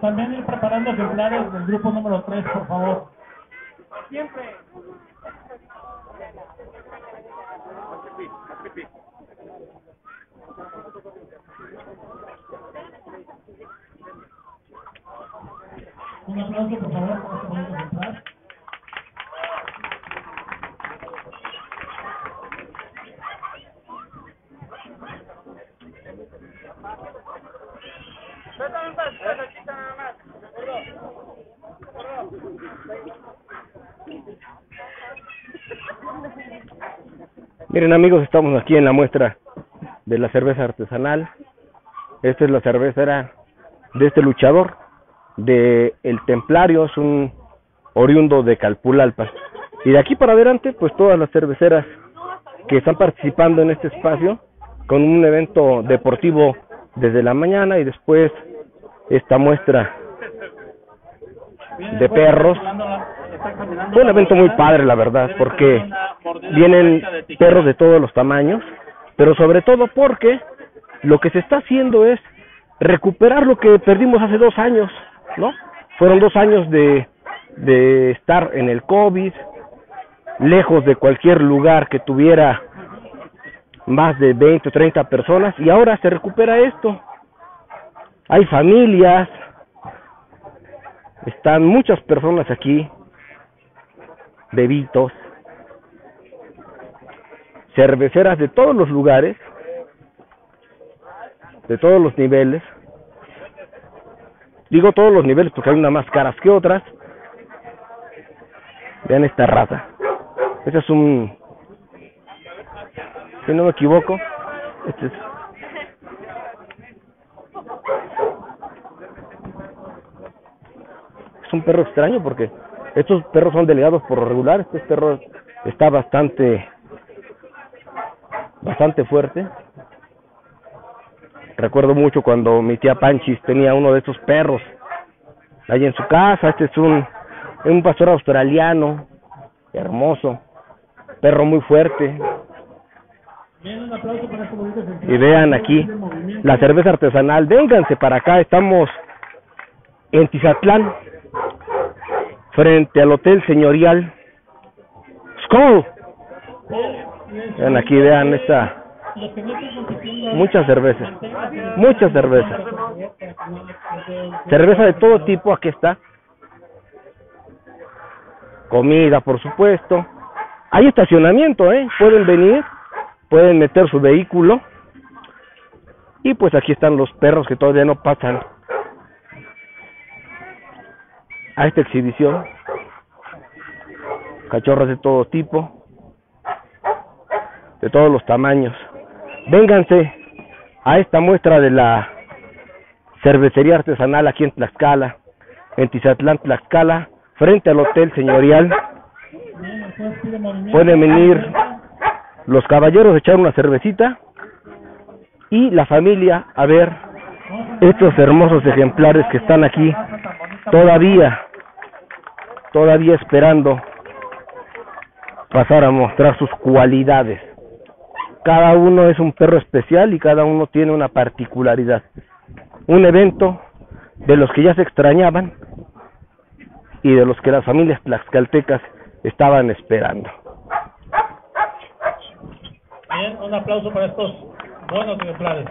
También ir preparando ejemplares del grupo número 3, por favor. Siempre. Un aplauso, por favor, para este bonito ejemplar. Miren amigos, estamos aquí en la muestra de la cerveza artesanal. Esta es la cervecera de este luchador, de El Templario, es un oriundo de Calpulalpa. Y de aquí para adelante, pues todas las cerveceras que están participando en este espacio con un evento deportivo desde la mañana y después esta muestra de perros. Fue un evento muy padre, la verdad, porque vienen perros de todos los tamaños, pero sobre todo porque lo que se está haciendo es recuperar lo que perdimos hace dos años, ¿no? Fueron dos años de, de estar en el COVID, lejos de cualquier lugar que tuviera más de 20 o 30 personas y ahora se recupera esto. Hay familias, están muchas personas aquí, bebitos, cerveceras de todos los lugares, de todos los niveles. Digo todos los niveles porque hay unas más caras que otras. Vean esta raza. Este es un, si no me equivoco, este es un perro extraño porque estos perros son delegados por lo regular. Este perro está bastante, bastante fuerte. Recuerdo mucho cuando mi tía Panchis tenía uno de estos perros ahí en su casa. Este es un, un pastor australiano, hermoso, perro muy fuerte. Bien, un aplauso para este bonito ejemplar. Y vean aquí la cerveza artesanal. Vénganse para acá, estamos en Tizatlán, frente al Hotel Señorial. ¡Skull! Vean aquí, vean esta. Muchas cervezas. Muchas cervezas. Cerveza de todo tipo, aquí está. Comida, por supuesto. Hay estacionamiento, ¿eh? Pueden venir, pueden meter su vehículo. Y pues aquí están los perros que todavía no pasan a esta exhibición. Cachorros de todo tipo, de todos los tamaños. Vénganse a esta muestra de la cervecería artesanal aquí en Tlaxcala, en Tizatlán, Tlaxcala, frente al Hotel Señorial. Pueden venir los caballeros a echar una cervecita y la familia a ver estos hermosos ejemplares que están aquí todavía, todavía esperando pasar a mostrar sus cualidades. Cada uno es un perro especial y cada uno tiene una particularidad. Un evento de los que ya se extrañaban y de los que las familias tlaxcaltecas estaban esperando. Bien, un aplauso para estos buenos ejemplares.